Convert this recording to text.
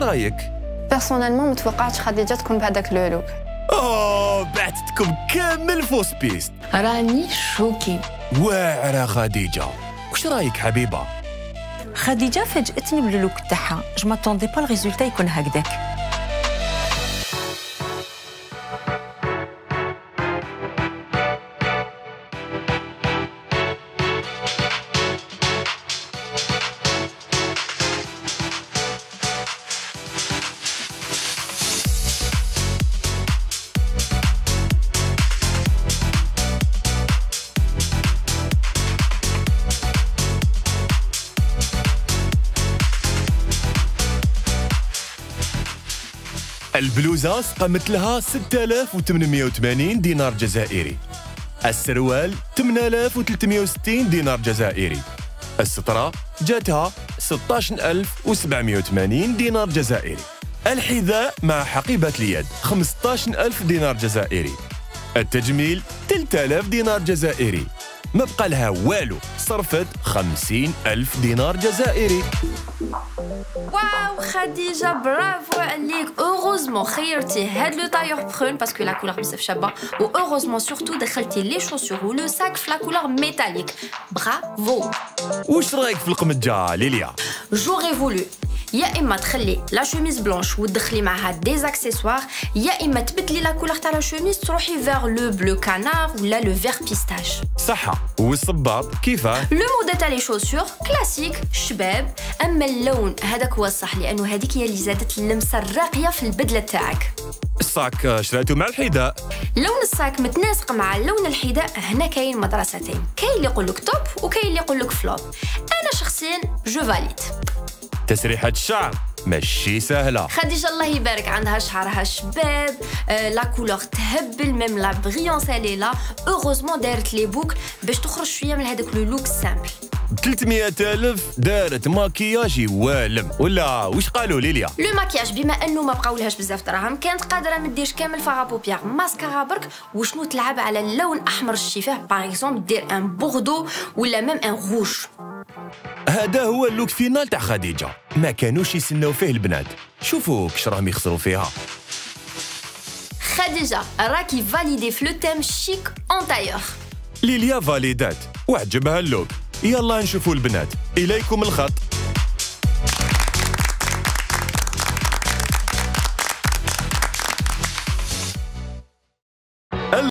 رايك؟ personnellement ما توقعتش خديجة تكون بهذاك le look أوه بعتتكم كامل fausse piste. راني choquée. واعرة خديجة. وش رأيك حبيبة؟ خديجة فاجاتني بال look تاعها. je m'attendais pas ال résultat يكون هكذاك. البلوزة قامت لها 6880 دينار جزائري. السروال 8360 دينار جزائري. السترة جاتها 16780 دينار جزائري. الحذاء مع حقيبة اليد 15000 دينار جزائري. التجميل 3000 دينار جزائري. ما بقى لها والو. صرفت 50000 دينار جزائري. wow خديجة برافو عليك. heureusement خيرتي. هاد le tailleur brun parce que la couleur بزاف شابه و heureusement surtout دخلتي les chaussures و le sac في la couleur métallique bravo وش رأيك في القمجة ليليا؟ j'aurais voulu يا إما تخلي la chemise blanche وتدخلي معها des accessoires يا إما تبدلي la couleur تاع la chemise تروحي vers le bleu canard ولا le vert pistache صحة والصباط كيفاه؟ le modèle تاع les chaussures classiques شباب. أما اللون هذاك هو الصح لأنه هذيك هي اللي زادت اللمسة الراقية في البدلة تاعك. ال sac شريته مع الحذاء. لون ال sac متناسق مع لون الحذاء هنا كاين مدرستين. كاين اللي يقول لك top وكاين اللي يقول لك flop أنا شخصيا je valide تسريحة الشعر ماشي سهلة. خديجة الله يبارك عندها شعرها شباب آه la couleur تهبل même la brillance elle est là heureusement دارت les boucles باش تخرج شوية من هذاك le look simple ب 300 ألف دارت ماكياجي والم. ولا وش قالوا ليليا؟ le maquillage بما أنه ما بقاولهاش بزاف دراهم كانت قادرة ما ديرش كامل fard à paupières mascara برك. وشنو تلعب على اللون أحمر الشفاه par exemple دير un bordeaux ولا même un rouge هذا هو ال look final تاع خديجة. ما كانوش يسناو فيه البنات. شوفوا كش راهم يخسروا فيها. خديجة راكي validée في le thème chic en tailleur ليليا فاليدات وعجبها ال look. يلا نشوفوا البنات. إليكم الخط.